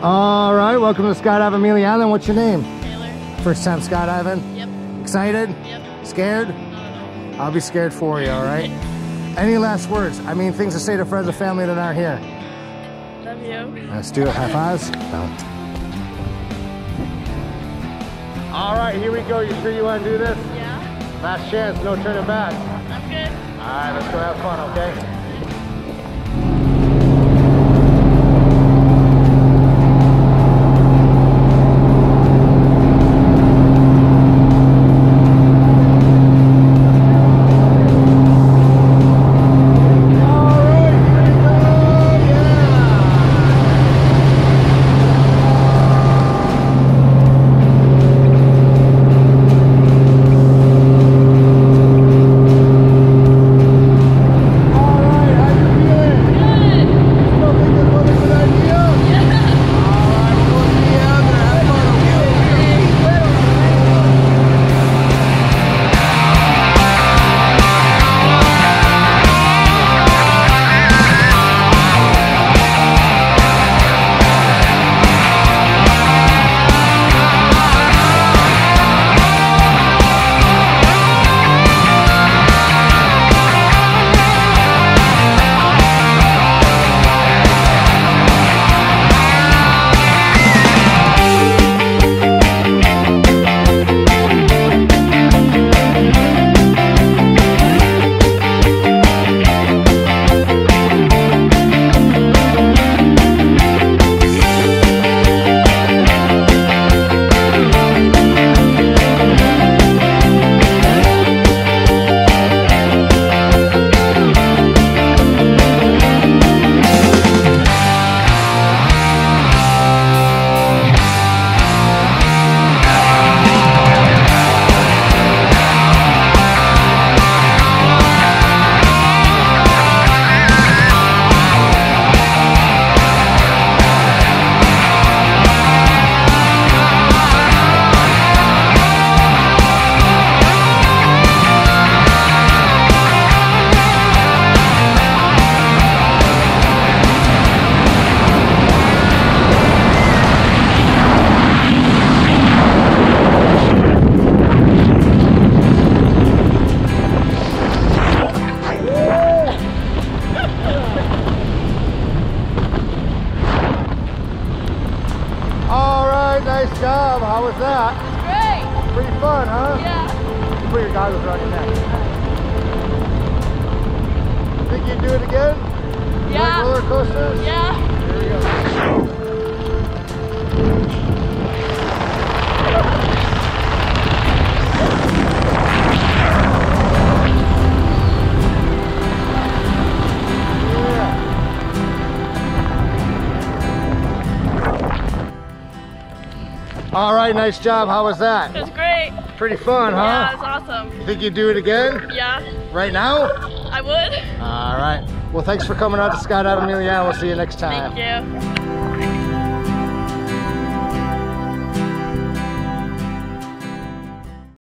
welcome to Skydive Amelia Island. What's your name? Taylor. First time skydiving? Yep. Excited? Yep. Scared? I'll be scared for you, all right? Any last words? I mean, things to say to friends and family that aren't here. Love you. Let's do it. High fives. No. All right, here we go. You sure you want to do this? Yeah. Last chance, no turning back. I'm good. All right, let's go have fun, okay? Right, nice job. How was that? It was great. Pretty fun, huh? Yeah. Put your goggles around your neck. Think you'd do it again? Yeah. Like roller coasters? Yeah. All right, nice job. How was that? It was great. Pretty fun, huh? Yeah, it was awesome. You think you'd do it again? Yeah. Right now? I would. All right. Well, thanks for coming out to Skydive Amelia. We'll see you next time. Thank you.